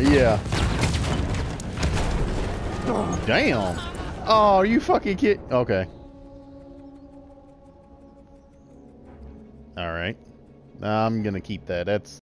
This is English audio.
Yeah. Damn. Oh, you fucking kid. Okay. All right. I'm gonna keep that. That's